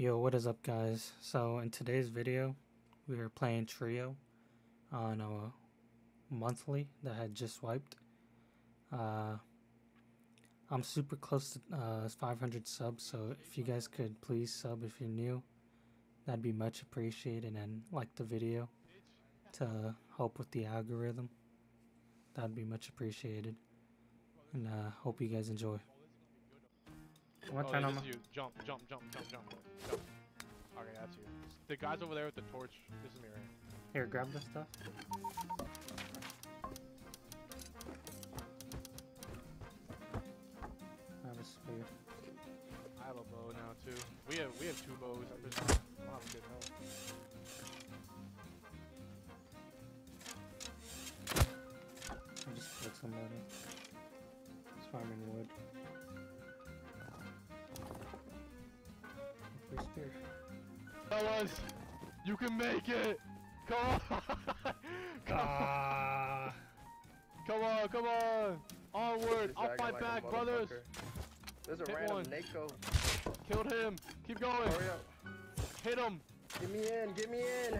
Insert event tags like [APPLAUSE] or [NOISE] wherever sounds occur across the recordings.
Yo, what is up, guys? So, in today's video, we are playing Trio on a monthly that had just wiped. Uh, I'm super close to uh, 500 subs, so if you guys could please sub if you're new, that'd be much appreciated, and like the video to help with the algorithm. That'd be much appreciated, and uh, hope you guys enjoy. One oh, time you. Jump, jump, jump, jump, jump, jump. Okay, that's you. The guys over there with the torch. This is me right here. Grab the stuff. I have a spear. I have a bow now too. We have we have two bows. Oh, I'm just I don't have good health. I just killed somebody. He's farming wood. Free Fellas, you can make it. Come on. [LAUGHS] come on. Ah! Come on, come on. Onward. I'll fight like back, brothers. There's a Hit random one. Nako. Killed him. Keep going. Hurry up. Hit him. Get me in. Get me in.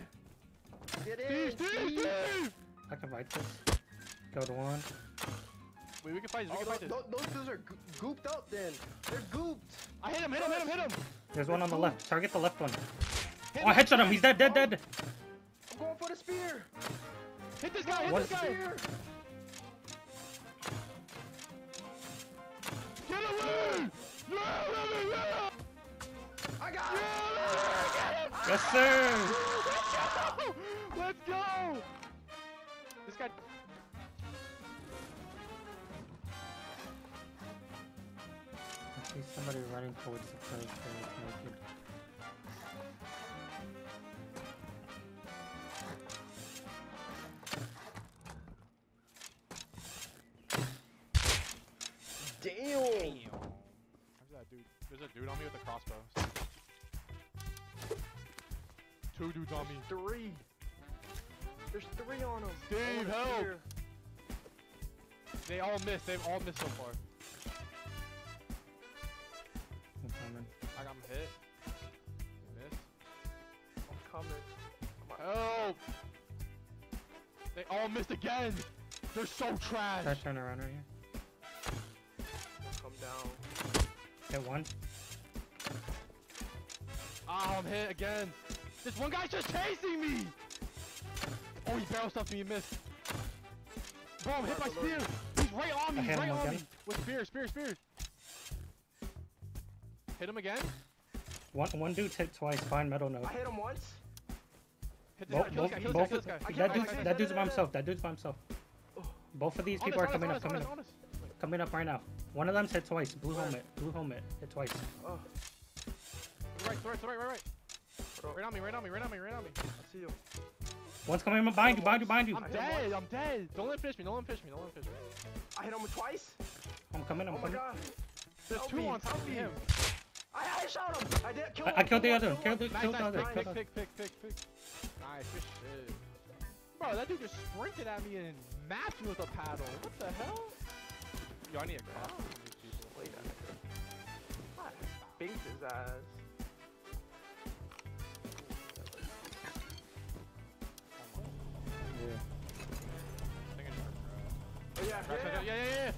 Get Steve, in. Steve, Steve. I can fight this. Killed one. Wait, we can fight this. We Oh, can fight those, this. those, those dudes are go- gooped up then. They're gooped. I hit him. Hit him. Hit him. Hit him. There's one on the left. Target the left one. Hit Oh, I him. headshot him. He's dead, dead, dead. I'm going for the spear. Hit this guy. Hit What? this guy. Spear. Get away. Yeah, yeah, yeah. I got Yeah. it. Yes, sir. [LAUGHS] Let's go! This guy. I see somebody running towards the place Damn. Where's that dude? There's a dude on me with a crossbow. Two dudes on me. Three. There's three on them. Steve, help! They all missed. They've all missed so far. I'm coming. I got him hit. Missed. I'm coming. Help! They all missed again. They're so trash. Try to turn around right here. Come down. Hit one. Ah, I'm hit again. This one guy's just chasing me. Oh, he barrel stuffed me. He missed. Bro, I'm hit by spear. He's right on me. He's right on again. me. With spear, spear, spear. Hit him again. One one dude's hit twice. Fine metal note. I hit him once. Hit this Both, guy. Kill both, this guy. Kill this guy. Kill this guy. That can't- dude's, that dude's by himself. That dude's by himself. Both of these people us, are coming us, up, coming us, up, on coming up right now. One of them's hit twice. Blue Where? helmet, blue helmet, hit twice. Oh, Right, right, right, right, right. Right on me, right on me, right on me, right on me. I see you. One's coming behind you, behind you, behind you. I'm I dead. I'm dead. Don't let him finish me, don't let him finish me, don't let him finish me. I hit him twice. I'm coming, I'm Oh my coming. god. There's Help two me, on top help of him. I, I shot him. I did kill him. I killed the other him, one. Killed the, Nice, killed the other. pick, pick, pick, pick, pick, pick. Nice, good shit. Bro, that dude just sprinted at me and mapped me with a paddle. What the hell? Yo, I need a cross from these people. Wait a minute. I beat his ass. Yeah. I think I just heard Oh yeah, yeah, yeah, yeah, yeah, yeah.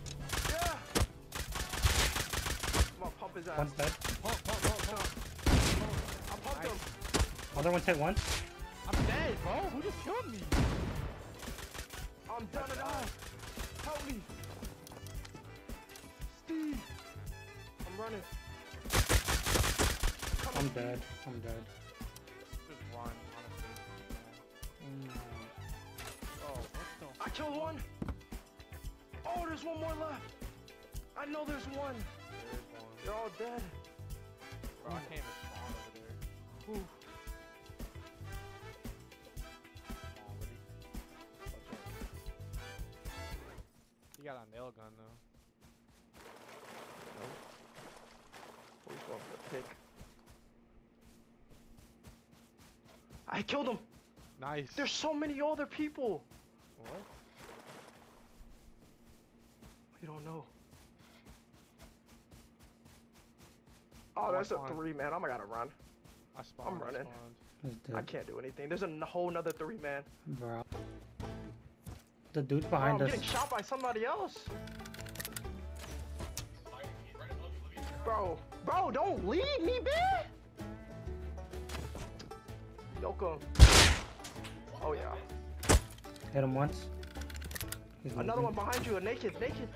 yeah. I'm gonna pump his ass. One's dead. Pump, pump, pump, pump. I pumped Nice. him. Other one's hit once. I'm dead, bro. Who just killed me? I'm done and out. Help me. Running. Come I'm on, dead. I'm dead. Just run, honestly. Mm. Oh, what the? I killed one. Oh, there's one more left. I know there's one. There's one. They're all dead. Bro, I can't even spawn over there. Whew. I killed him. Nice. There's so many other people. what? You don't know. Oh, that's a three, man. I'm gonna gotta run. I spawned. I running. spawned. This I can't do anything. There's a whole nother three man. bro. The dude Bro, behind I'm us. getting shot by somebody else. Bro, bro, don't leave me, man. Yoko. Oh yeah. Hit him once. He's Another one behind you, a naked, naked.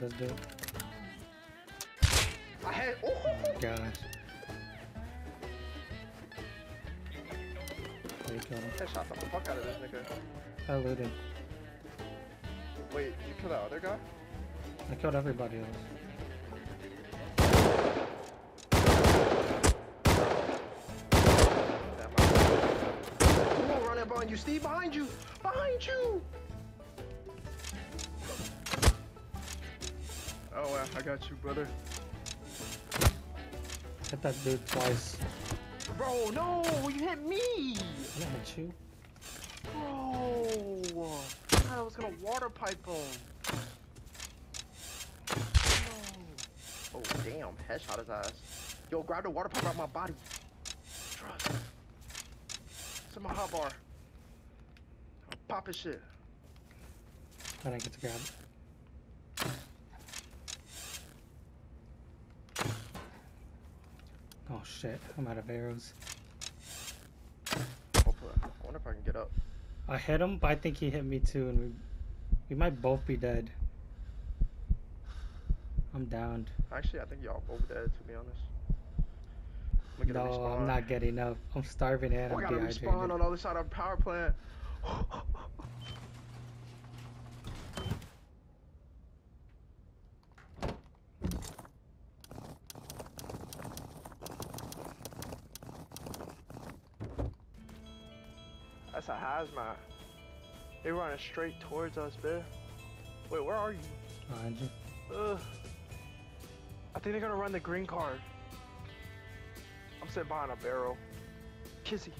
This dude. I had. Oh, Oh my gosh. Him. I shot the fuck out of this nigga. I looted. Wait, you killed that other guy? I killed everybody else. Come on, running behind you, Steve, behind you, behind you. Oh, well, I got you, brother. Hit that dude twice. Bro, no, you hit me. I didn't hit you. Bro, I I was gonna water pipe him. No. Oh, damn, headshot his ass. Yo, grab the water pipe out my body. Trust. It's in my hot bar. I'm popping shit. I didn't get to grab it. Oh shit, I'm out of arrows. Hopefully, I wonder if I can get up. I hit him, but I think he hit me too, and we we might both be dead. I'm downed. Actually, I think y'all both dead, to be honest. I'm No, get a respawn. I'm not getting up. I'm starving and Oh, I I'm gotta dehydrated. respawn on the other side of power plant. [GASPS] Oh, hazmat. They running straight towards us, bitch. Wait, where are you? Behind you. Ugh. I think they're gonna run the green card. I'm sitting behind a barrel. Kissy.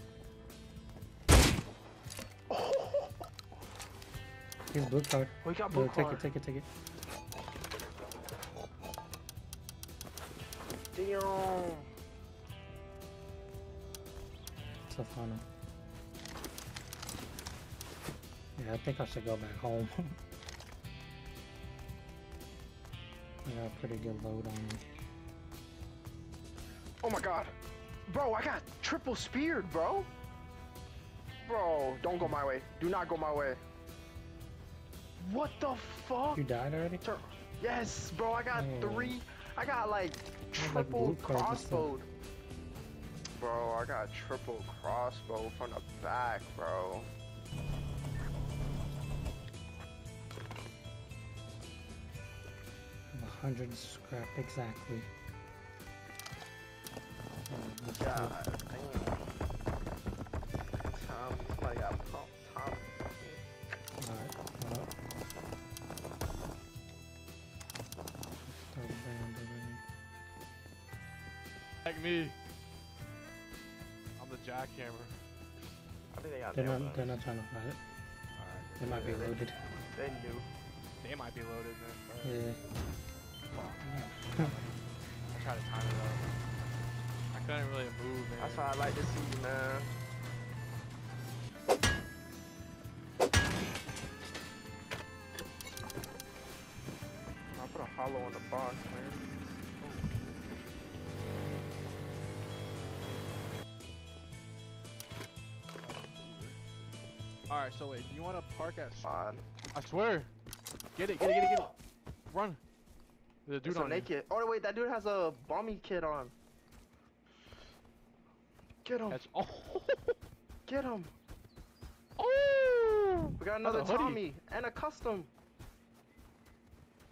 Oh, He's blue card. we got blue No, take it, take it, take it. Damn. So funny. Yeah, I think I should go back home. [LAUGHS] I got a pretty good load on me. Oh my god. Bro, I got triple speared, bro. Bro, don't go my way. Do not go my way. What the fuck? You died already? Tur- Yes, bro, I got Oh. three. I got like triple blue cards and stuff. crossbow. Bro, I got triple crossbow from the back, bro. I have a hundred scrap exactly. That's good. God damn. Tom, somebody got pumped. Tom. Alright, hold up. Start band already. Like me. I'm the jackhammer. I think they got They're not, they're not trying to fight it. Alright. They might be loaded. They knew. They might be loaded then. but Yeah. I tried to time it up. I couldn't really move, man. That's how I like to see you, man. I put a hollow on the box, man. Alright, so wait, do you wanna park at Fine. I swear. Get it, get it, get it, get it. Run. There's a dude Dude, on you. naked. Oh wait, that dude has a bombing kit on. Get him! That's [LAUGHS] oh. Get him! oh. We got another. Tommy and a custom.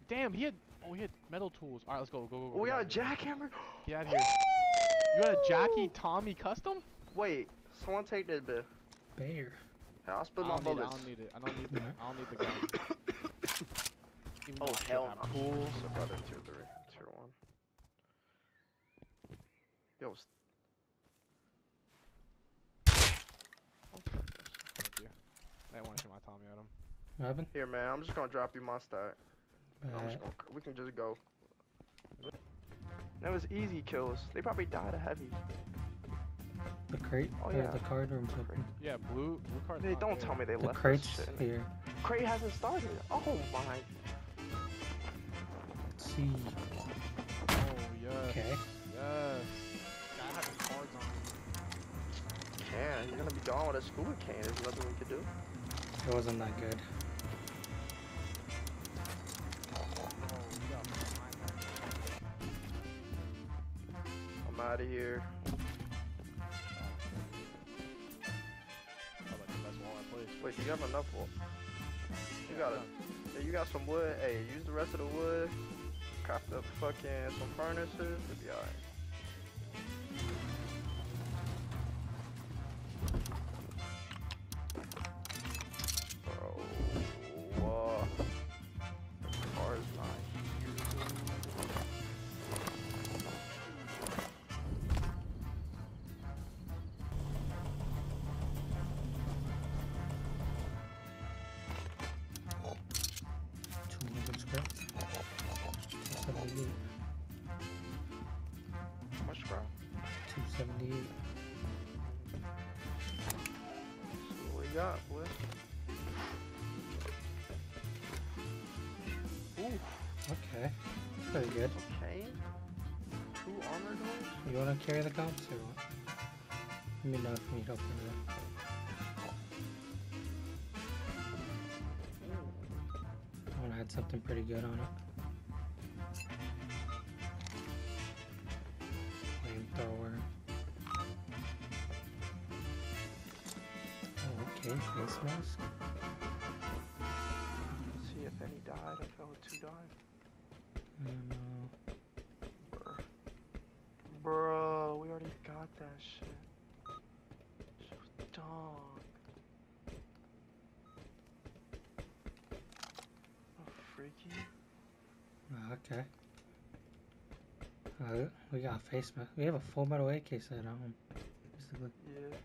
Damn, he had oh he had metal tools. Alright, let's go, go, go, go. we get got a out of here. jackhammer. Get out of here. You had a Jackie Tommy custom? Wait, someone take this bit. Bear. Hey, I'll I spill my don't, need it, I bullets. don't need it. I don't need the. I don't need the gun. [COUGHS] [COUGHS] [COUGHS] Even Oh hell have no. Cool. So brother, tier three, tier one. Yo, s- Thank you. I didn't want to shoot my Tommy at him. What happened? here man, I'm just gonna drop you my stack. I'm just gonna, we can just go. That was easy kills. They probably died a heavy. the crate Oh, yeah. the card room's open. Yeah, blue blue card. They don't tell me they The left crate's this shit. in here. Crate hasn't started. Oh my. See. Oh yes. Okay. Yes. The cards on. You're gonna be gone with a scuba cane. There's nothing we can do. It wasn't that good. Oh, got. I'm out of here. Wait, you have enough wood? You Yeah, got it. Yeah, you got some wood. Hey, use the rest of the wood. Craft up fucking some furnaces. It'll be alright. You wanna carry the comps or what? Let me know if you need help with that. I wanna add something pretty good on it. Flamethrower. Oh, okay, face mask. See if any died. I felt two died. Um, Bruh. Bro, we already got that shit. Shit was dog. Oh, freaky. uh, okay. Uh, we got a face mask. We have a full metal AK set at home. Basically. Yeah.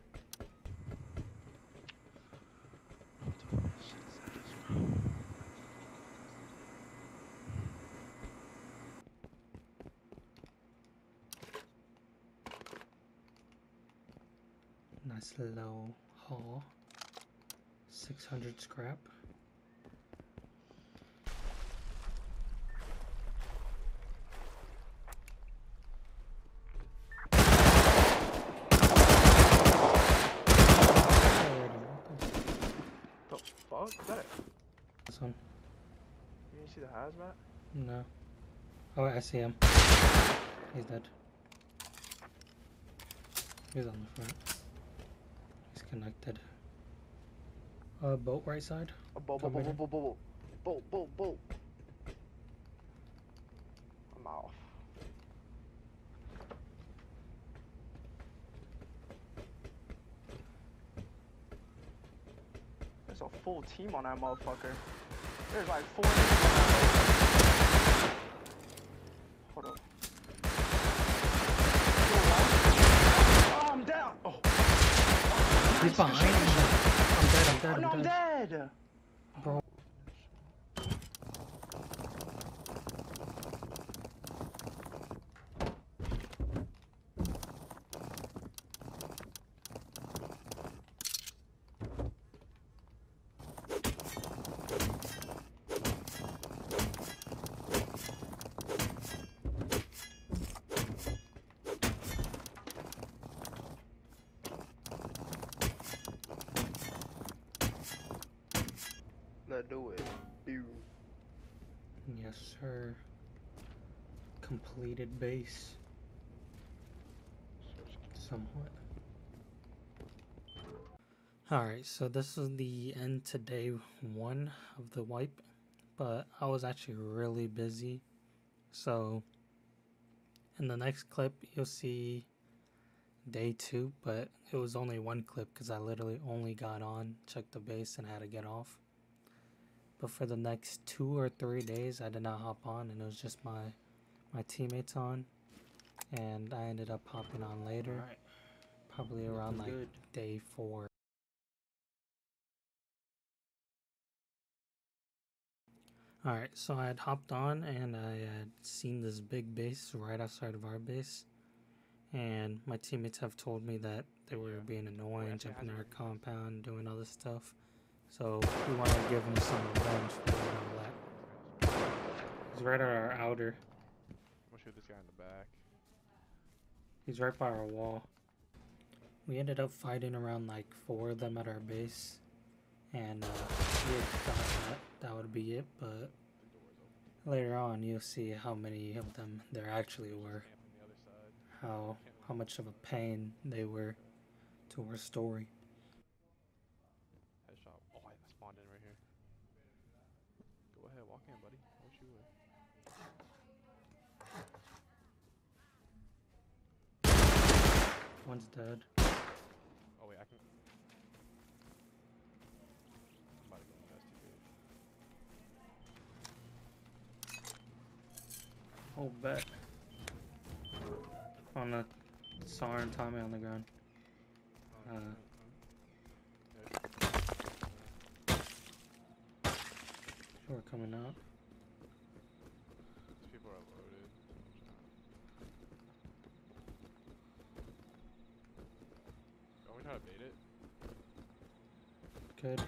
Nice low haul. 600 scrap. The fuck? Is that it? This one. You didn't see the hazmat? No. Oh, I see him. He's dead. He's on the front. He's connected. Uh, boat right side. Bolt, Come bolt, bolt, bolt, bolt, bolt, bolt, bolt. I'm off. There's a full team on that motherfucker. There's like four. Hold up. Oh, I'm down. Oh, He's behind me. I'm dead, I'm oh dead, no, I'm I'm dead. Base. Somewhat. Alright, so this is the end to day one of the wipe, but I was actually really busy. So, in the next clip, you'll see day two, but it was only one clip because I literally only got on, checked the base, and had to get off. But for the next two or three days, I did not hop on, and it was just my my teammates on, and I ended up hopping on later, probably around like good. day four. Alright, so I had hopped on and I had seen this big base right outside of our base. And my teammates have told me that they were Yeah. being annoying, jumping in our compound, doing other stuff. So we want to give them some revenge for all that. He's right on our outer. Shoot this guy in the back. He's right by our wall. We ended up fighting around like four of them at our base. And uh, we had thought that that would be it, but The door's open. later on you'll see how many of them there actually were. Camp on the other side. How how much of a pain they were to our story. Headshot. Oh, I I spawned in right here. Go ahead, walk in, buddy. What you with? One's dead. Oh wait, I can. I'm about to go investigate. Oh bet. On the Sar and Tommy on the ground. Oh, Uh. Sure coming out. These people are loaded. Try to bait it? Good.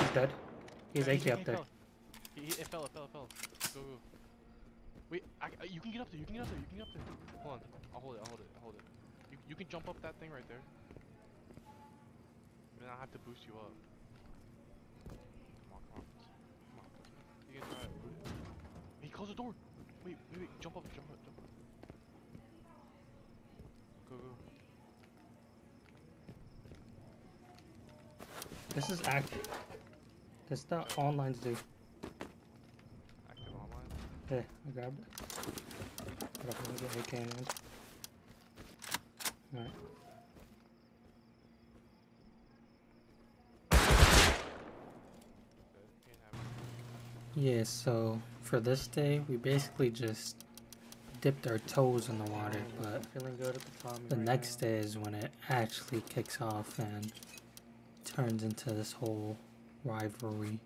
He's dead. He's Yeah, AK he- up he there. fell. He, he, it fell, it fell, it fell. Go, go. Wait, I, I- you can get up there, you can get up there, you can get up there. Hold on, I'll hold it, I'll hold it, I'll hold it. You, you can jump up that thing right there. Then I have to boost you up. Come on, come on. Come on. You can try it. He closed the door. Wait, wait, wait. Jump up, jump up, jump up. Go, go. This is active. This the online's do. Active online. Yeah, I grabbed it. Put up with the AK anyways. Alright. Good. You can have it. Yeah, so for this day, we basically just dipped our toes in the water, but feeling good at the the next day is when it actually kicks off and turns into this whole rivalry.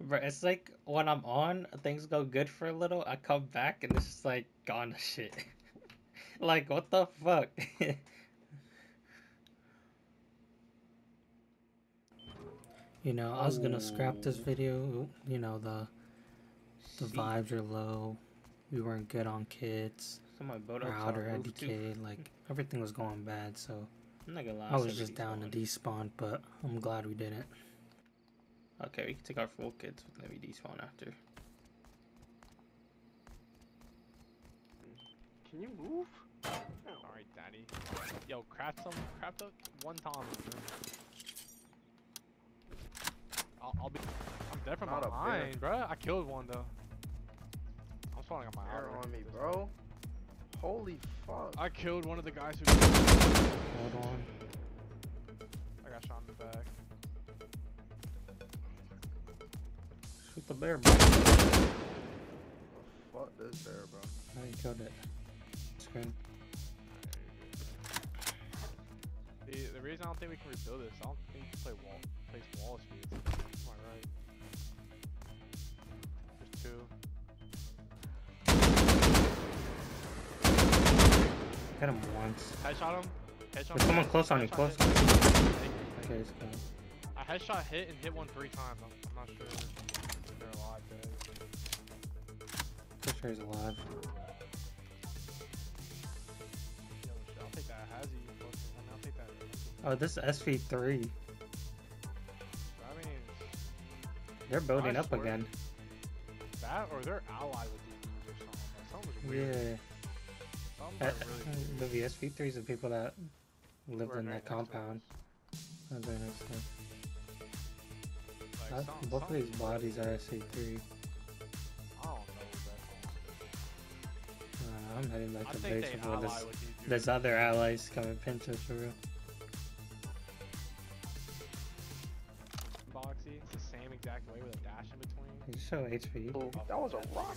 But it's like when I'm on, things go good for a little. I come back and it's just like gone to shit. [LAUGHS] like what the fuck? [LAUGHS] you know, I was gonna scrap this Oh. video. You know the the vibes are low. We weren't good on kids. Somebody boat Our outside outer had roof, too. decayed. Like [LAUGHS] everything was going bad. So I'm not gonna lie. I was just down to despawn, but I'm glad we didn't. Okay, we can take our full kids. with maybe despawn after. Can you move? Alright, daddy. Yo, craft some, craft up one Tommy. man. I'll, I'll be. I'm dead from Not up there. behind, bruh. I killed one though. I'm spawning on my Air outer. on me, bro. Holy fuck. I killed one of the guys who. Hold on. I got shot in the back. Shoot the bear, bro. Oh, Fuck this bear, bro. Oh, you killed it. Screen. The, reason I don't think we can rebuild this, I don't think you can play wall, place wall speeds. Am I right? There's two. Hit him once. Headshot him. Headshot There's someone close on you, close hit. on you. Thank you, thank Okay, it's. I headshot hit and hit one three times. I'm, I'm not sure if they're alive. But... Pretty sure he's alive. Oh, this is SV3. I mean, They're building up again. that or they're allied with these dudes or something. Something's Yeah. weird. Something's Uh, really weird. the VSV3s are people that lived in that next to us. compound. That's very nice. yeah. Like, Uh, some- Both of these bodies are SV3. I don't know what that Uh, I'm heading back I to base before this. with these dudes. There's other allies coming pinch us for real. Between. Can you show HP? Oh, that was a rock.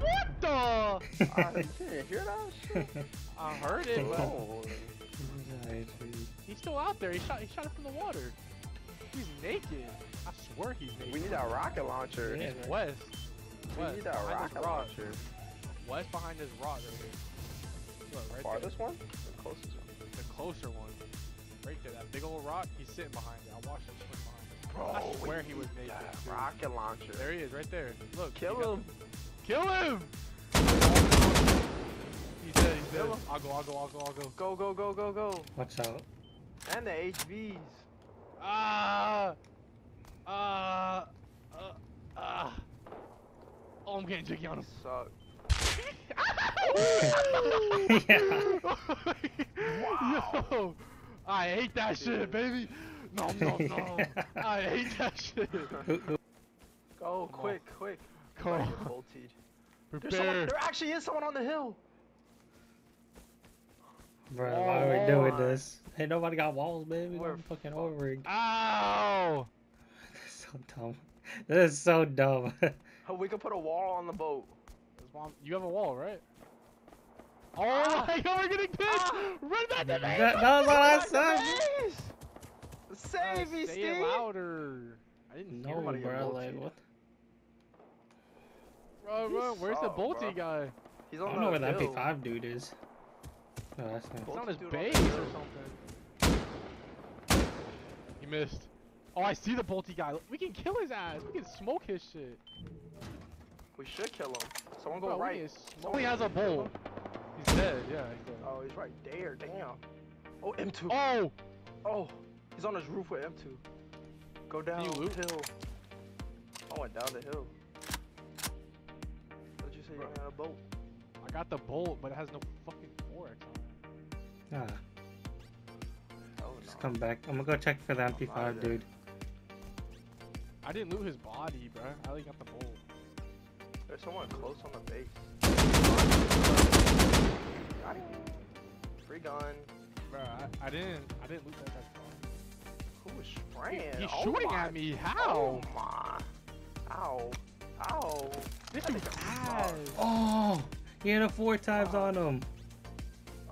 What the? [LAUGHS] Ah, I didn't hear that shit. I heard it, but Bro. He's still out there. He shot. He shot it from the water. He's naked. I swear he's naked. We need that rocket launcher. Yeah. He's west. We West. need that behind rocket rock. launcher. West behind this rock right here. Look, right Farthest one? The closest one. The closer one. Right there. That big old rock. He's sitting behind it. I watched him swim behind it. Bro, I swear he was made that dude. rocket launcher. There he is, right there. Look. Kill him. Kill him! He's dead, he's dead. Kill him. I'll go, I'll go, I'll go, I'll go. Go, go, go, go, go. Watch out. And the HVs. Ah! Ah! Uh, ah! Oh, I'm getting jiggy on him. Suck. [LAUGHS] [LAUGHS] Yeah. Yo! I hate that shit, baby! No, no, no! [LAUGHS] I hate that shit! Who- who- Go, Come quick, quick. Come Might on. get bolted. There's someone, there actually is someone on the hill. Bro, why are we doing Oh. this? Hey, nobody got walls, baby. We're We're fucking over. Ow! [LAUGHS] This is so dumb. [LAUGHS] This is so dumb. Oh, we could put a wall on the boat. You have a wall, right? Oh Ah. my god, we're getting picked! Ah. Run back to that, me! that was what I said. Base! Save me, Say Steve! it louder. I didn't No, hear Nobody bro. Like what? Bro, You bro, where's the bolty bro. guy? He's I don't know where the the hill. MP5 dude is. Oh, that's not. He's on his base the or something. He missed. Oh, I see the bolty guy. We can kill his ass. We can smoke his shit. We should kill him. Someone go Bro, we right. can smoke- he has a kill bolt. He's dead. Yeah, he's dead. Oh, he's right there. Damn. Oh, M2. Oh! Oh, he's on his roof with M2. Go down you the hill. I went down the hill. What did you say? Bro. You had a boat. I got the bolt, but it has no fucking 4x on it. Ah, Oh, just no. come back. I'm gonna go check for the I'm MP5 dude. I didn't loot his body, bro. I only got the bolt. There's someone close on the base. Got him. Free gun. Bro, I, I didn't. I didn't loot that guy's body. Who was He- spraying? he's Oh shooting my- at me. How? Oh my. Ow. Ow. This That is nigga ass. Oh, he had a four times on him.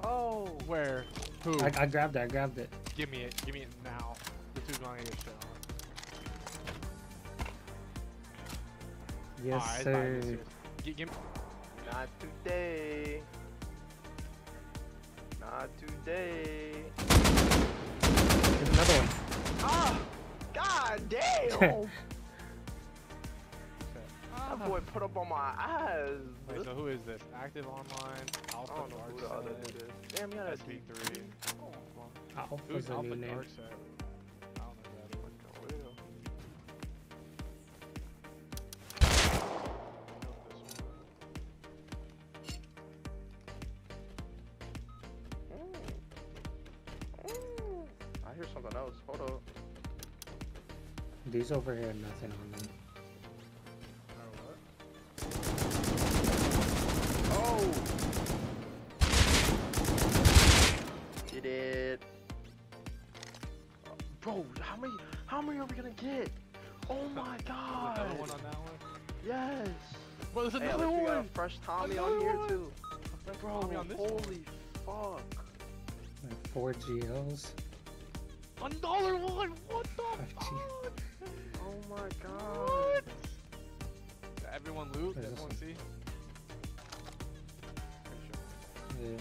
Oh. Where? Who? I, I grabbed it. I grabbed it. Give me it. Give me it now. This dude's gonna get shit on. Yes, Alright, it's sir. fine, it's give me. Not today. Not today. There's another one. Ah! God damn! [LAUGHS] That boy put up on my eyes. Wait, so who is this? Active online, I Alpha don't know Dark who the other dude is. Damn, yeah, that's deep. SB3. Alpha's Who's a Alpha new name. Dark Set? I don't know who that is. Will. I know this one. Mm. Mm. I hear something else. Hold up. These over here, have nothing on them. Oh! Did it. Bro, how many how many are we gonna get? Oh my god! Another one on that one? Yes! Bro, there's Hey, at another least got one! a fresh Tommy Another on here one! too. Bro, Tommy on this one. holy fuck. Like four GLs. loot? Did see? Sure. Yeah.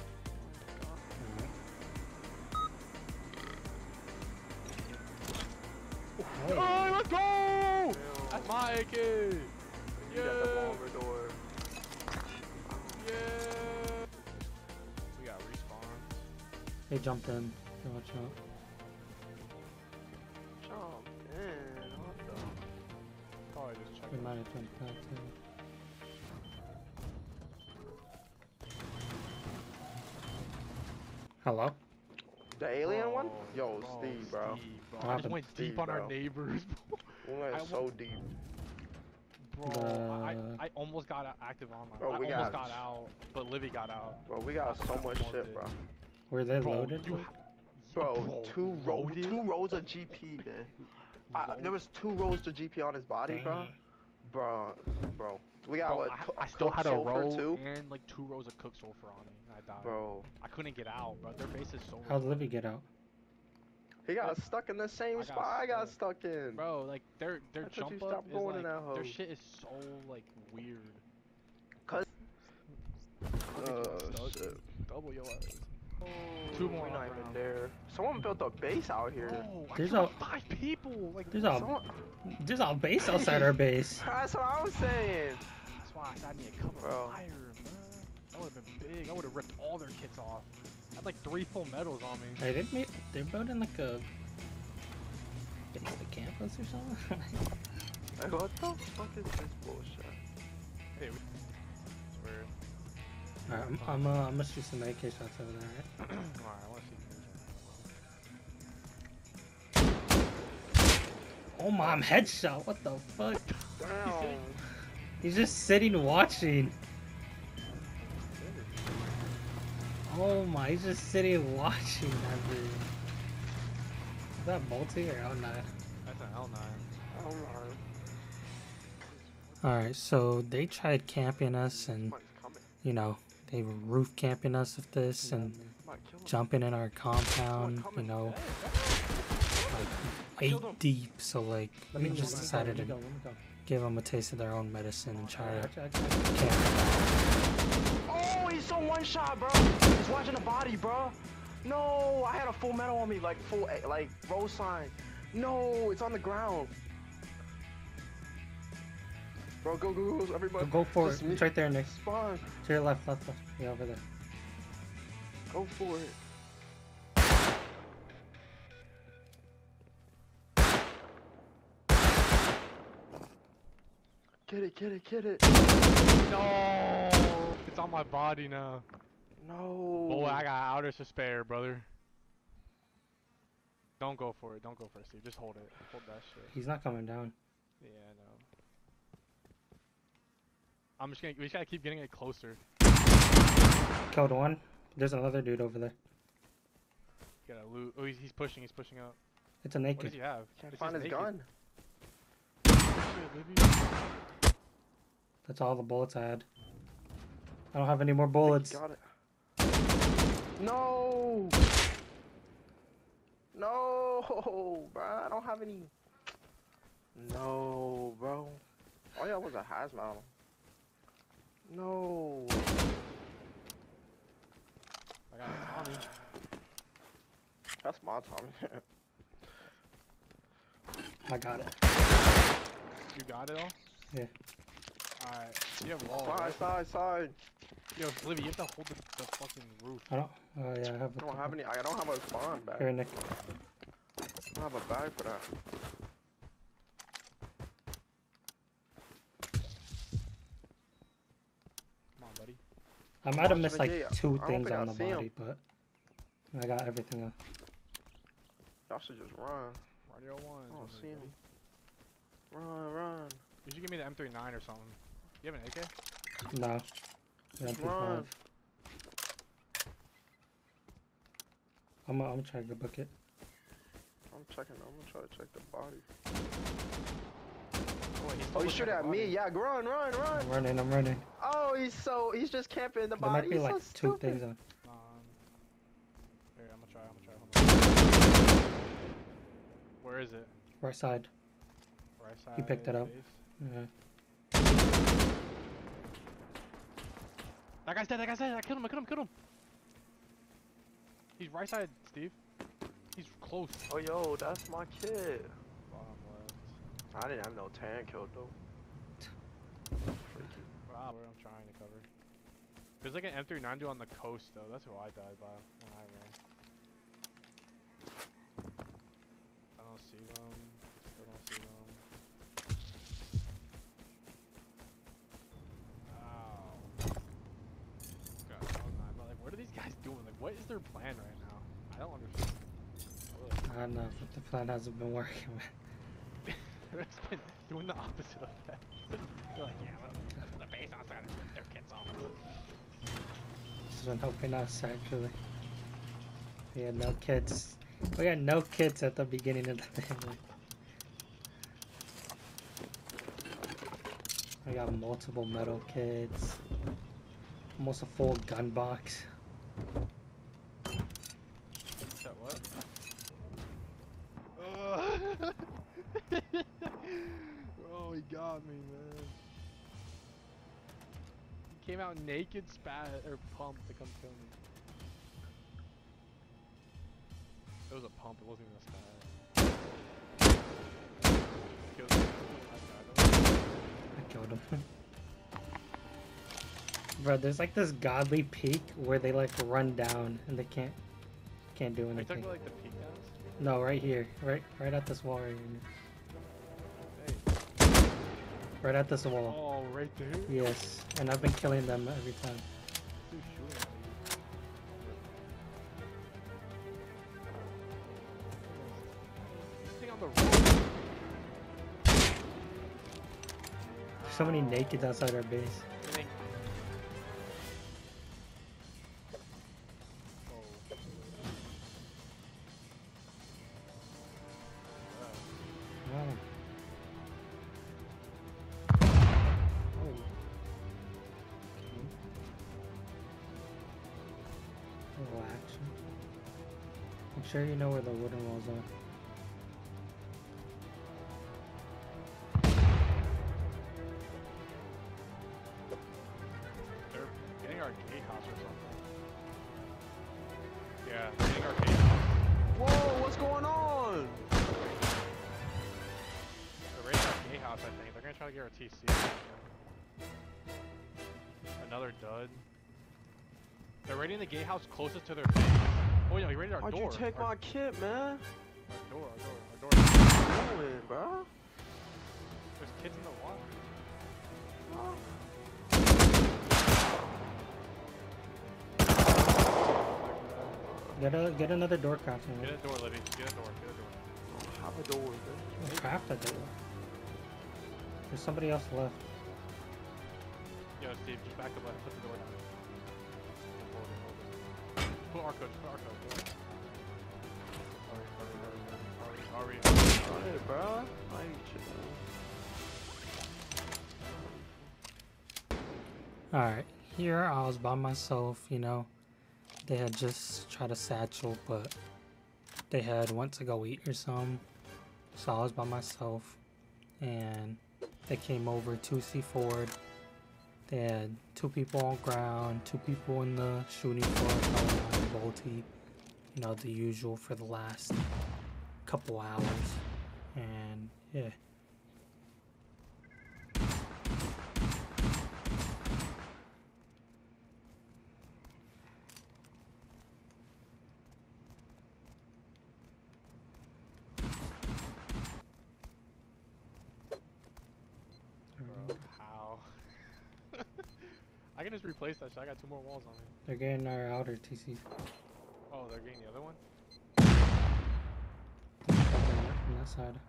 Oh, oh let's go! That's my AK! Yeah! Yeah! We got respawns. They jumped in. Watch out. Hello? The alien one? Bro, Yo, oh, Steve, bro. Steve, bro. I just happened? went deep Steve, on our bro. neighbors, We went [LAUGHS] I so deep. bro. I, I almost got a- active online. Bro, I almost got- got out, but Livy got out. Bro, we got so much shit, did. bro. Were they Bro, loaded? you with? ha- Bro, two row, loaded? two rows of GP, man. I, there was two rows of GP on his body, bro. Bro, bro. We got Bro, what? I, co- I still had a sulfur, row too? and like two rows of cooked sulfur on me. I died. Bro, I couldn't get out, bro. Their base is so. How'd Livy get out? he got stuck in the same I got spot I got stuck. stuck in. Bro, like their their I thought you jump up stopped is going in like that their shit is so like weird. Cause- Oh, shit. Double your ass. Oh, two more not even there. Someone built a base out here. Bro, I There's a- five people. Like There's a Someone, there's a base outside our [LAUGHS] base. that's what I was saying. That's why I need a cover Bro. fire, man. That would have been big. I would have ripped all their kits off. I had like three full medals on me. Hey, they made, they're building like a base of campus or something. [LAUGHS] Like, what the fuck is this bullshit? Hey, we... It's weird. Alright, I'm I'm, uh, I'm gonna shoot some AK shots over there. Right? [CLEARS THROAT] Alright, I want to see. Oh my, I'm headshot. What the fuck? Damn. He's just sitting watching. Oh my, he's just sitting watching that dude. Is that multi or oh no? That's an L9. I don't know. Alright, so they tried camping us and, you know, they were roof camping us with this and Somebody kill him. jumping in our compound, you know, killed eight deep. So, like, we just decided to give them a taste of their own medicine and try to camp. Oh, he's so one shot, bro. He's watching the body, bro. No, I had a full metal on me, like full, eh, like road sign. No, it's on the ground. Bro, go, go, go, everybody. Go for it. Just me- It's right there, Nick. Spawn. To your left, left, left. Yeah, over there. Go for it. Get it, get it, get it. No! It's on my body now. No. Boy, I got outer to spare, brother. Don't go for it. Don't go for it, Steve. Just hold it. Hold that shit. He's not coming down. Yeah, I know. I'm just gonna. We just gotta keep getting it closer. Killed one. There's another dude over there. Gotta loot. Oh, he's, he's pushing. He's pushing up. It's a naked. What naked. does he have? Can't It's find his naked. gun. Shit, Libby. That's all the bullets I had. I don't have any more bullets. he Got it. No. No, bro. I don't have any. No, bro. Oh y'all was a hazmat. No. I got a Tommy. That's my Tommy. I got it. You got it all? Yeah. Alright. You have wall. side, Right? side, side. Yo, Libby, you have to hold the, the fucking roof. I don't. Oh yeah, I have. I don't have any. I don't have a spawn bag. Here, Nick. I don't have a bag for that. Come on, buddy. I might have missed like two things on the see him. body, but I got everything else. Y'all should just run. Radio 1. I don't see him. Run, run, You should give me the M39 or something. You have an AK? No. Yeah, run. MP5. I'm gonna, I'm gonna try to book it. I'm checking. I'm gonna try to check the body. Oh, wait, he's Oh, you looking shoot at me? body. Yeah, run, run, run. I'm running. I'm running. Oh, he's so he's just camping in the There body. might be He's like so two stupid. things on. Um, here, I'm gonna try. I'm gonna try. [LAUGHS] Where is it? Right side. Right side. He picked it up. base? Yeah. That guy's dead. That guy's dead. I killed him. I killed him. Killed him. He's right side, Steve. He's close. Oh, yo, that's my kid. I didn't have no tank killed though. Freaky. Wow, I'm trying to cover. There's like an M390 on the coast though. That's who I died by when I ran. What is their plan right now? I don't understand. Ugh. I don't know, but the plan hasn't been working. man. [LAUGHS] They're just been doing the opposite of that. [LAUGHS] They're like, yeah, well, the base outside of their kids off. Just been helping us actually. We had no kids. We had no kids at the beginning of the [LAUGHS] family. I got multiple metal kits. Almost a full gun box. That what? Ugh. oh, he got me, man. He came out naked, spas or pumped to come kill me. It was a pump. It wasn't even a spas. Killed. I him. Killed him. [LAUGHS] Bro, there's like this godly peak where they like run down and they can't can't do Are you anything. talking about like the peak downs? No, right here, right, right at this wall right here. Right at this wall. Oh, right there. Yes, and I've been killing them every time. Who's shooting at you? This thing on the road. There's so many naked outside our base. Sure you know where the wooden walls are. They're getting our gatehouse or something. Yeah, they're getting our gatehouse. Whoa, what's going on? They're raiding our gatehouse, I think. They're gonna try to get our TC. Another dud. They're raiding the gatehouse closest to their base. Oh yeah, he raided our Why'd door. you take our, my kit, man? our door, our door, our door. What you doing, bro? There's kids in the water. Get a get another door crafting. Get a door, Libby. Get a door. Get a door. Have a door, man. Craft a door. There's somebody else left. Yo, Steve, just back up left. Put the door down. Put our code. Put our code. Hurry, hurry, hurry, hurry, hurry, hurry. Hey, bro. I ain't chilling. Alright, here I was by myself, you know. They had just tried a satchel, but they had went to go eat or something. So I was by myself. And they came over to C Ford. They had two people on ground, two people in the shooting floor, Volty. You know, the usual for the last couple hours. And yeah. Bro, how? I can just replace that shit. I got two more walls on me. They're getting our outer TC. Oh, they're getting the other one? From that side.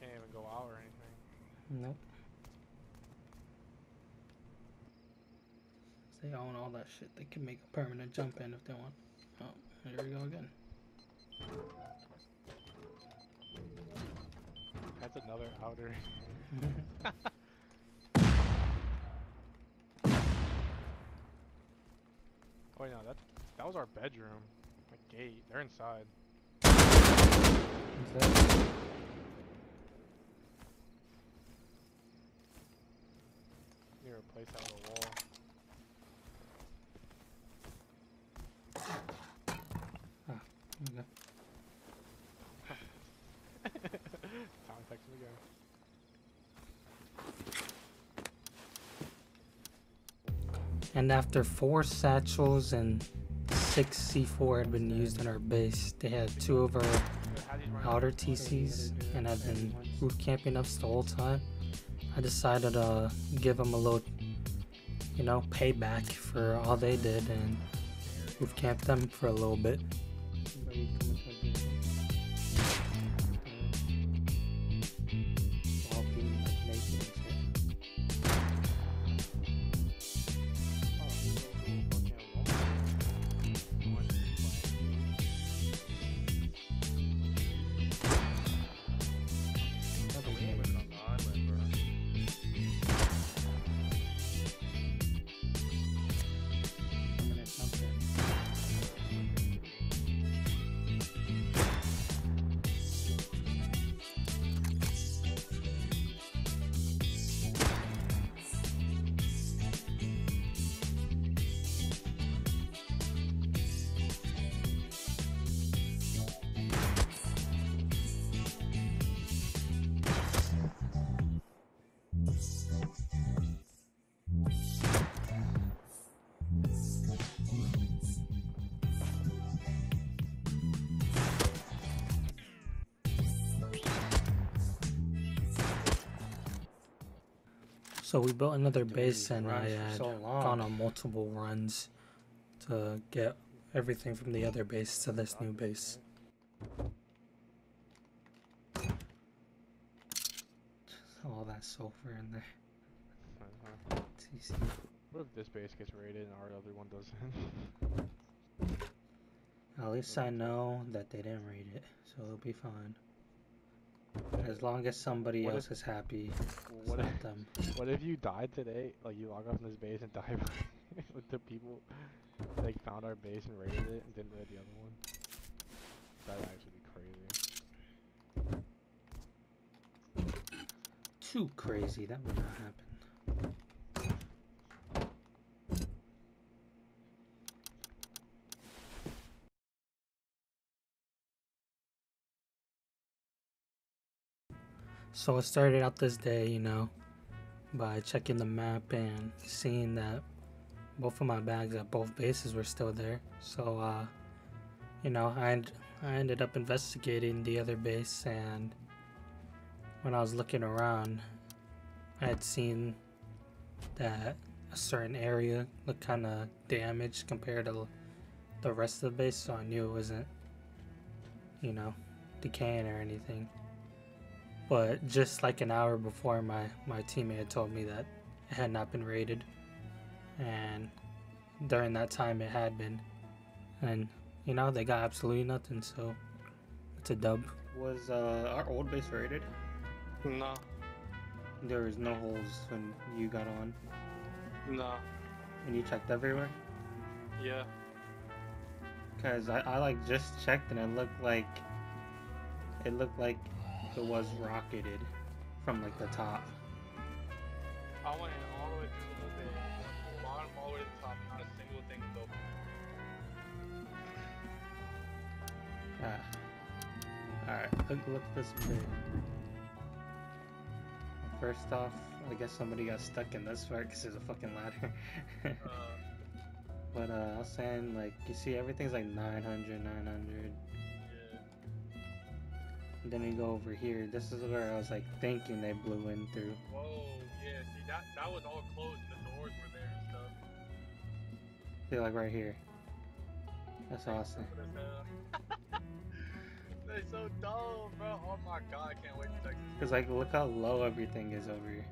Can't even go out or anything. Nope. They own all that shit. They can make a permanent jump in if they want. Oh, here we go again. That's another outer. [LAUGHS] Oh wait, no, that that was our bedroom. My gate. They're inside. What's that? Need to replace that with a wall. And after four satchels and six C4 had been used in our base, they had two of our outer TCs and had been roof camping us the whole time. I decided to uh, give them a little, you know, payback for all they did and roof camp them for a little bit. So we built another Dude, base and I had so long. gone on multiple runs to get everything from the other base to this new base. All that sulfur in there. TC. What if this base gets raided and our other one doesn't? At least I [LAUGHS] know that they didn't raid it, so it'll be fine. As long as somebody What else if- is happy, what if, them. [LAUGHS] what if you died today? Like you log off in this base and die [LAUGHS] with the people like found our base and raided it and didn't raid the other one? That'd actually be crazy. Too crazy, that would not happen. So I started out this day, you know, by checking the map and seeing that both of my bags at both bases were still there. So, uh, you know, I, I ended up investigating the other base and when I was looking around, I had seen that a certain area looked kind of damaged compared to the rest of the base, so I knew it wasn't, you know, decaying or anything. But just like an hour before, my, my teammate had told me that it had not been raided, and during that time it had been, and you know they got absolutely nothing, so it's a dub. Was uh, our old base raided? No, There was no holes when you got on, no, and you checked everywhere. yeah. Cause I, I like just checked and it looked like it looked like it was rocketed from like the top. I went all the way through the thing, from bottom all the way to the top, not a single thing was open. Ah. Alright, look look at this bit. First off, I guess somebody got stuck in this part because there's a fucking ladder. Uh, [LAUGHS] but uh, I was saying like you see everything's like 900, 900. Then we go over here. This is where I was like thinking they blew in through. Whoa, yeah. See that that was all closed and the doors were there and stuff. See like right here. That's awesome. What the hell? They're so dumb, bro. Oh my god, I can't wait to Texas. Cause like look how low everything is over here.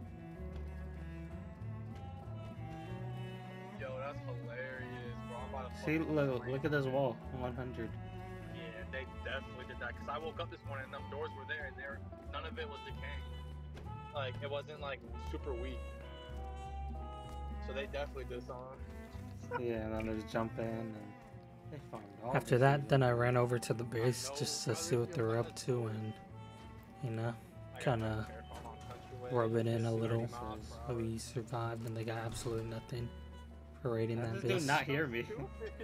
Yo, that's hilarious, bro. I'm about to See, look, look at this wall, 100. Yeah, they definitely did that. Cause I woke up this morning and them doors were there, and there none of it was decaying. Like it wasn't like super weak. So they definitely did something. Yeah, and then there's jumping and they found all After that, shit. then I ran over to the base know, just to see what they feels were up to and, you know, Kinda be careful, I'm on countryway, rub it in a little. So we survived and they got absolutely nothing for raiding that This dude base. not hear me.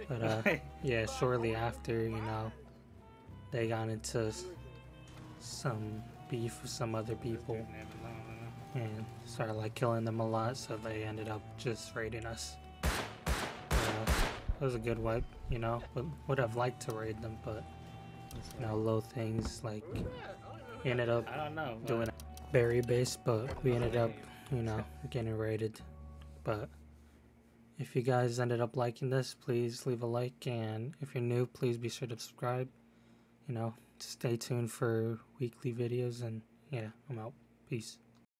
But uh, [LAUGHS] yeah, shortly after, you know, they got into some beef with some other people and started like killing them a lot, so they ended up just raiding us. Uh, that was a good wipe. You know, would, would have liked to raid them, but you know, low things like we ended up know. doing berry base, but we ended up, you know, getting raided. But if you guys ended up liking this, please leave a like, and if you're new, please be sure to subscribe. You know, stay tuned for weekly videos, and yeah, I'm out. Peace.